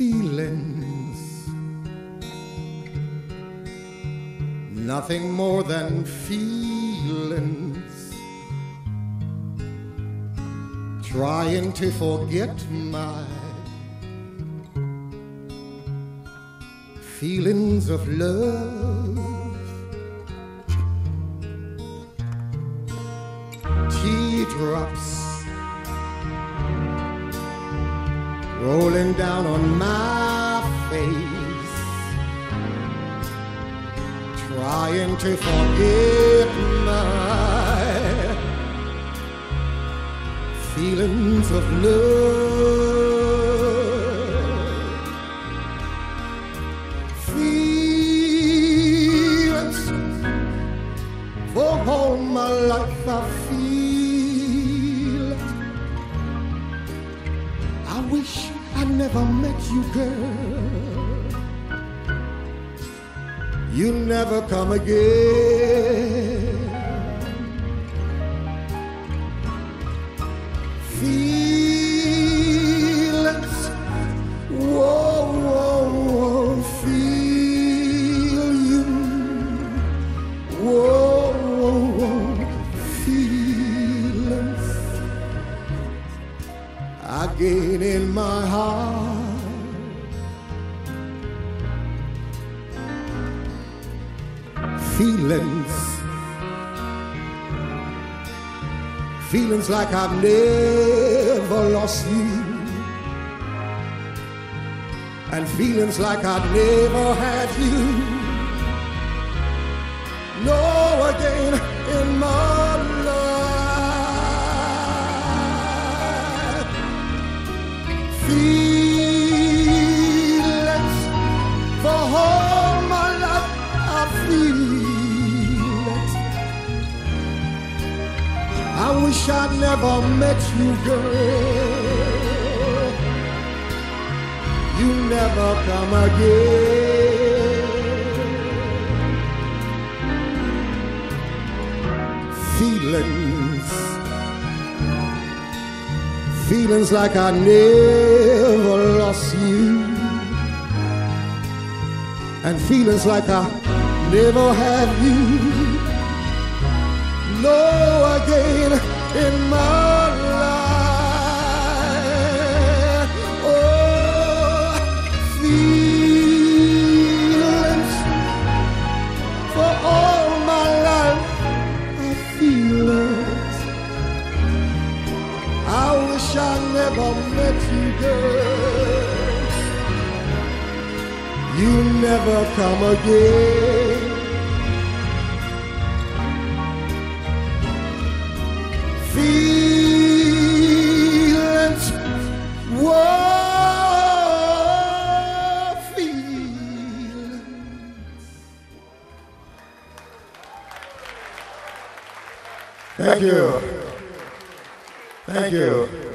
feelings. Nothing more than feelings. Trying to forget my feelings of love. Teardrops rolling down on my face, trying to forget my feelings of love. Feelings for all my life I feel wish I never met you, girl. You'll never come again. Feelings, whoa, whoa, whoa, feel you. Whoa, again in my heart. Feelings, feelings like I've never lost you, and feelings like I've never had you. I wish I'd never met you, girl. You never come again. Feelings feelings like I never lost you, and feelings like I never had you. No again. I You never come again. Feelings, whoa, feelings. Thank you. Thank you.